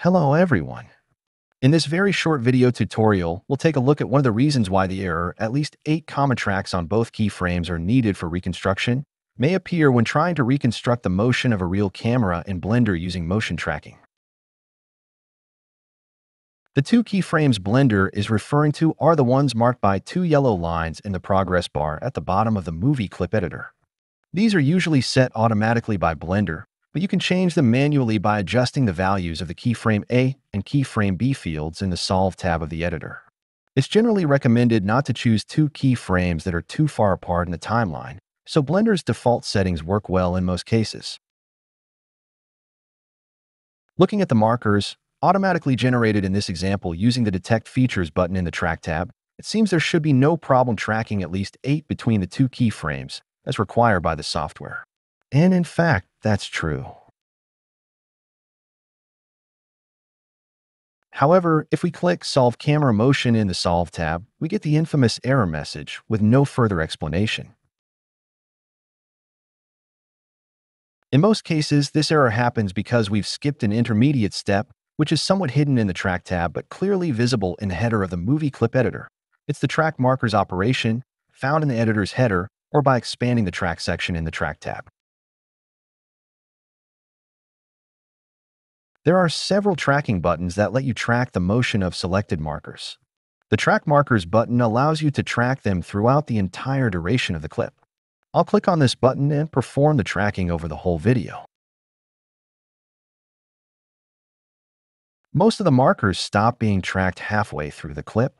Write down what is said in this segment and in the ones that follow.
Hello everyone. In this very short video tutorial, we'll take a look at one of the reasons why the error, at least 8 common tracks on both keyframes are needed for reconstruction, may appear when trying to reconstruct the motion of a real camera in Blender using motion tracking. The two keyframes Blender is referring to are the ones marked by two yellow lines in the progress bar at the bottom of the movie clip editor. These are usually set automatically by Blender, but you can change them manually by adjusting the values of the keyframe A and keyframe B fields in the Solve tab of the editor. It's generally recommended not to choose two keyframes that are too far apart in the timeline, so Blender's default settings work well in most cases. Looking at the markers, automatically generated in this example using the Detect Features button in the Track tab, it seems there should be no problem tracking at least 8 between the two keyframes, as required by the software. And in fact, that's true. However, if we click Solve Camera Motion in the Solve tab, we get the infamous error message with no further explanation. In most cases, this error happens because we've skipped an intermediate step, which is somewhat hidden in the Track tab but clearly visible in the header of the Movie Clip Editor. It's the Track Markers operation, found in the editor's header, or by expanding the Track section in the Track tab. There are several tracking buttons that let you track the motion of selected markers. The Track Markers button allows you to track them throughout the entire duration of the clip. I'll click on this button and perform the tracking over the whole video. Most of the markers stop being tracked halfway through the clip.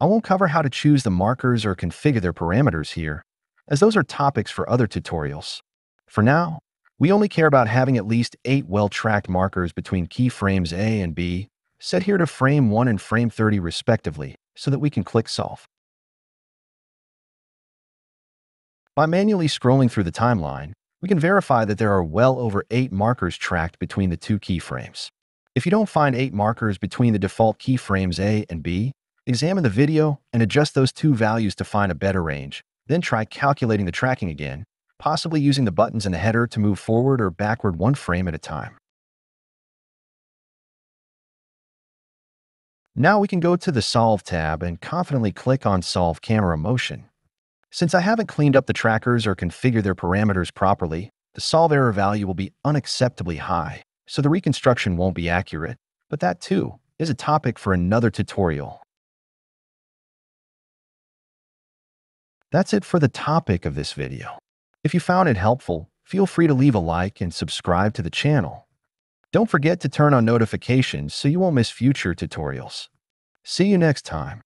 I won't cover how to choose the markers or configure their parameters here, as those are topics for other tutorials. For now, we only care about having at least eight well-tracked markers between keyframes A and B, set here to frame 1 and frame 30 respectively, so that we can click Solve. By manually scrolling through the timeline, we can verify that there are well over eight markers tracked between the two keyframes. If you don't find eight markers between the default keyframes A and B, examine the video and adjust those two values to find a better range. Then try calculating the tracking again possibly using the buttons in the header to move forward or backward one frame at a time. Now we can go to the Solve tab and confidently click on Solve Camera Motion. Since I haven't cleaned up the trackers or configured their parameters properly, the solve error value will be unacceptably high, so the reconstruction won't be accurate, but that too is a topic for another tutorial. That's it for the topic of this video. If you found it helpful, feel free to leave a like and subscribe to the channel. Don't forget to turn on notifications so you won't miss future tutorials. See you next time.